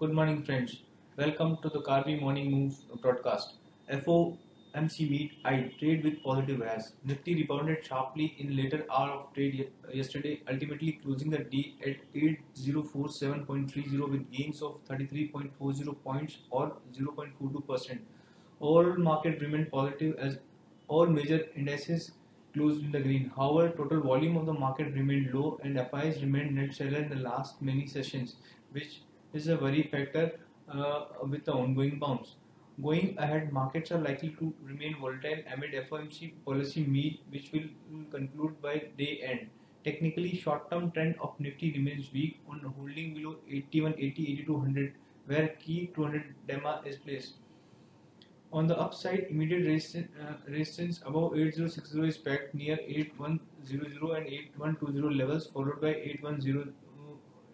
Good morning, friends. Welcome to the Karvy Morning Move broadcast. FOMC meet I trade with positive as Nifty rebounded sharply in later hour of trade yesterday, ultimately closing the day at 8047.30 with gains of 33.40 points or 0.42 percent. Overall market remained positive as all major indices closed in the green. However, total volume of the market remained low and FIs remained net seller in the last many sessions, which is a worry factor uh, with the ongoing bounce. Going ahead, markets are likely to remain volatile amid FOMC policy meet, which will conclude by day end. Technically, short-term trend of Nifty remains weak on holding below 81, 80, 8200, where key 200 DEMA is placed. On the upside, immediate uh, resistance above 8060 is back near 8100 and 8120 levels, followed by 8100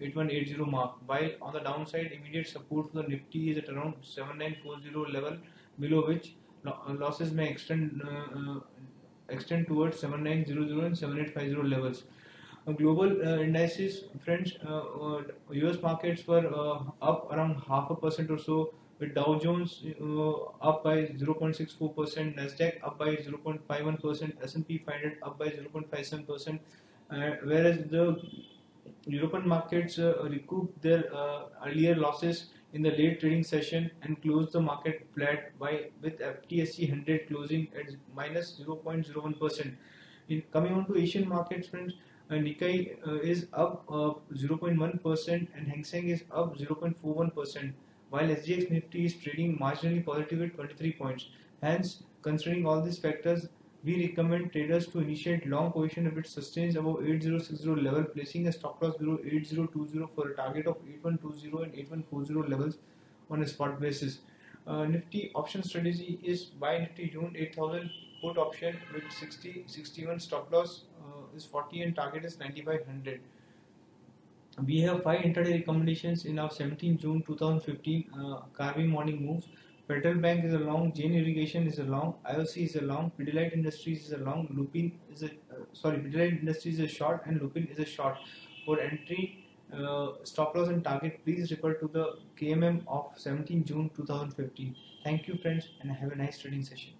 8180 mark while on the downside immediate support for the nifty is at around 7940 level below which uh, losses may extend uh, uh, extend towards 7900 and 7850 levels uh, global uh, indices friends us uh, markets were up around half a percent or so with Dow Jones up by 0.64%, Nasdaq up by 0.51%, S&P 500 up by 0.57%, whereas the European markets uh, recouped their uh, earlier losses in the late trading session and closed the market flat by with FTSE 100 closing at minus 0.01%. In coming on to Asian markets, friends, uh, Nikkei uh, is up 0.1% uh, and Hang Seng is up 0.41%, while SGX Nifty is trading marginally positive at 23 points. Hence, considering all these factors, we recommend traders to initiate long position if it sustains above 8060 level, placing a stop loss below 8020 for a target of 8120 and 8140 levels on a spot basis. Uh, Nifty option strategy is buy Nifty June 8000 put option with 60 61 stop loss uh, is 40 and target is 9500. We have five intraday recommendations in our 17 June 2015 uh, Karvy morning moves. Federal Bank is a long, Jain Irrigation is a long, IOC is a long, Pidilite Industries is a long, Lupin is a uh, sorry, Pidilite Industries is a short, and Lupin is a short. For entry, uh, stop loss and target, please refer to the KMM of 17 June 2015. Thank you, friends, and have a nice trading session.